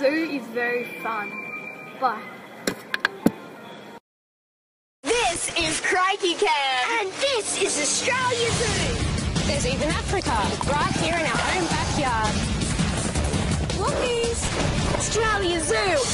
zoo is very fun. Bye. This is Crikey Cam. And this is Australia Zoo. There's even Africa, right here in our own backyard. Lookies. Australia Zoo.